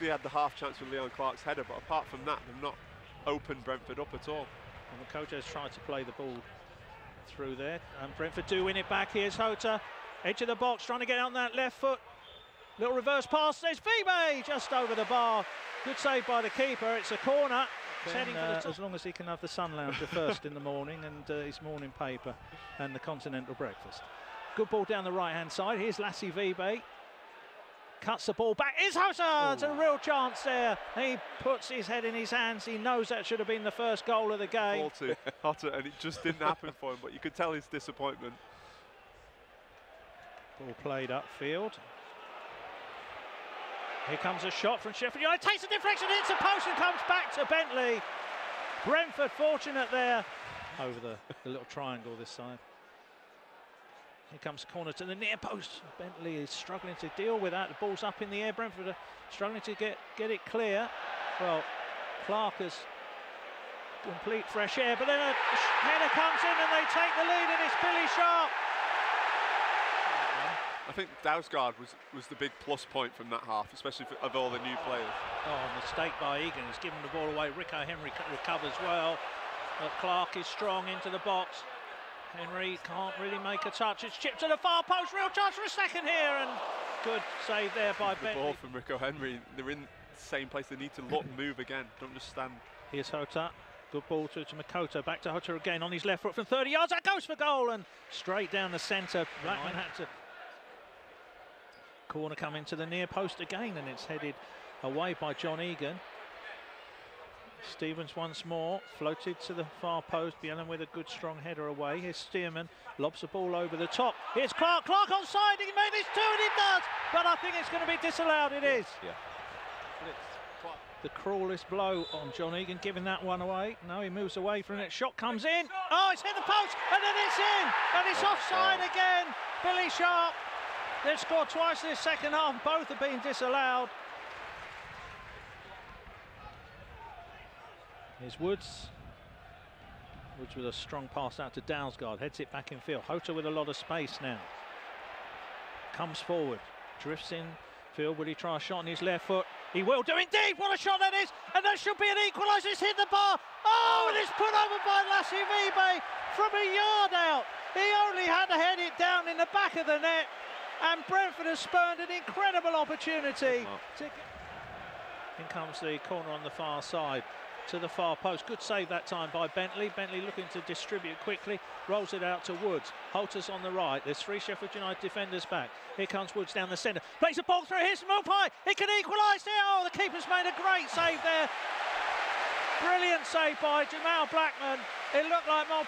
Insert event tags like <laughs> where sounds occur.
they had the half chance with Leon Clarke's header, but apart from that, they've not opened Brentford up at all. And the coach has tried to play the ball through there. And Brentford do win it back. Here's Jota. Edge of the box, trying to get on that left foot. Little reverse pass. There's Vibe just over the bar. Good save by the keeper. It's a corner. It's Ben, heading for the uh, as long as he can have the sun lounger first in the morning and uh, his morning paper and the continental breakfast. Good ball down the right hand side. Here's Lasse Vibe. Cuts the ball back. Is Jota! Oh. It's a real chance there. He puts his head in his hands. He knows that should have been the first goal of the game. <laughs> Jota, and it just didn't happen for him, but you could tell his disappointment. Ball played upfield. Here comes a shot from Sheffield United. Takes a deflection, hits a post, and comes back to Bentley. Brentford fortunate there. over the, the little triangle this side. Here comes corner to the near post. Bentley is struggling to deal with that. The ball's up in the air. Brentford are struggling to get, get it clear. Well, Clarke has complete fresh air, but then a header comes in and they take the lead, and it's Billy Sharp. I think Dalsgaard was, was the big plus point from that half, especially for, of all the new players. Oh, mistake by Egan. He's given the ball away. Rico Henry recovers well. But Clarke is strong into the box. Henry can't really make a touch. It's chipped to the far post. Real chance for a second here. And good save there by The Bentley. ball from Rico Henry, they're in the same place. They need to look, <coughs> move again. Don't just stand. Here's Jota. Good ball to, to Mokotjo. Back to Jota again on his left foot from 30 yards. That goes for goal and straight down the centre. Blackman had to. Corner coming to the near post again and it's headed away by John Egan. Stevens once more floated to the far post. Bjelland with a good strong header away. Here's Stearman lobs the ball over the top. Here's Clarke. Clarke onside. He made this two and it does. But I think it's going to be disallowed. It is. Yeah. The cruelest blow on John Egan, giving that one away. No, he moves away from it. Shot comes in. Oh, it's hit the post and then it's in. And it's oh, offside again. Billy Sharp. They've scored twice in the second half. Both have been disallowed. Here's Woods. Woods with a strong pass out to Dalsgaard. Heads it back in field. Jota with a lot of space now. Comes forward. Drifts in field. Will he try a shot on his left foot? He will do indeed. What a shot that is. And that should be an equaliser. It's hit the bar. Oh, and it's put over by Lasse Vibe from a yard out. He only had to head it down in the back of the net. And Brentford has spurned an incredible opportunity. to- In comes the corner on the far side to the far post. Good save that time by Bentley. Bentley looking to distribute quickly, rolls it out to Woods. Holters on the right. There's three Sheffield United defenders back. Here comes Woods down the centre. Plays the ball through. Here's Maupay. He can equalise there. Oh, the keeper's made a great save there. Brilliant save by Jamal Blackman. It looked like Maupay.